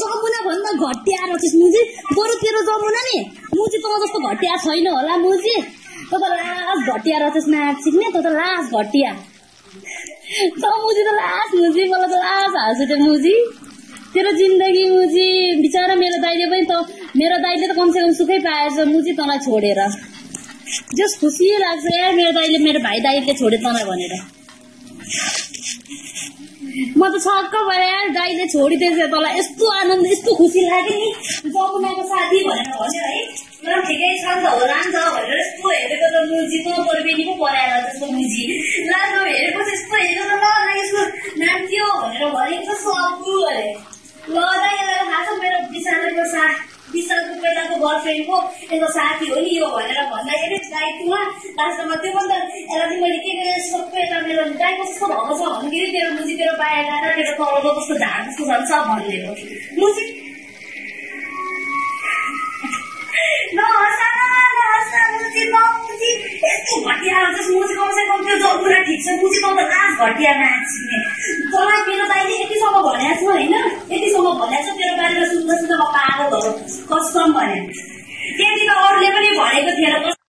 जमुना भन्दा घटिया रहेछस् मुजी बरु तेरो जमुना नि? मुजी तँ जस्तो घटिया छैन होला मुजी। तँ त लास घटिया रहेछस् नाच सिक्ने तँ त लास घटिया। तँ मुजी त लास मुजी। मलाई त लास त्यो मुजी। तेरो जिन्दगी मुजी। बिचरा मेरो दाइले पनि त मेरो दाइले त कमसेकम सुखै पाएछ मुजी तँलाई छोडेर। जस खुसी लाग्छ यार मेरो दाइले मेरो भाइ दाइले छोडे तँलाई भनेर। म त छक्क यार दाइले छोडिदिएछ तँलाई। यस्तो आनन्द यस्तो खुसी लाग्यो नि। जमुनाको साथी भनेर भन्यो है। ल ठिकै छ नि त होला नि त भनेर यस्तो हेरेको त मुजी त बर्बेनी पो पराएर जस्तो मुजी ला हेरेको चाहिँ यस्तो हेरेको त ल यसको नाम के हो भनेर भनेको छ सक्नु अरे। ल यसलाई थाहा छ मेरो विशालको सा विशालको पहिलाको गर्लफ्रेन्डको यसको साथी हो नि यो भनेर भन्दाखेरि दाइकोमा लास्टमा त्यो पनि त चाहिँ मैले के गरेँ सबै यता मेरो दाइ कस्तो भएको छ भन्दाखेरि तेरो मुजी तेरो गएर तेरो तलको कस्तो झार कस्तो जान्छ मुजी यस्तो घटिया जस मुजी कमसे कम त्यो कुरा ठिक छ मुजी त लास्ट घटिया तँलाई मेरो भनेको छ होइन छ तेरो बारेमा सुन्दा सुन्दा म पागल भयो कस्टम भने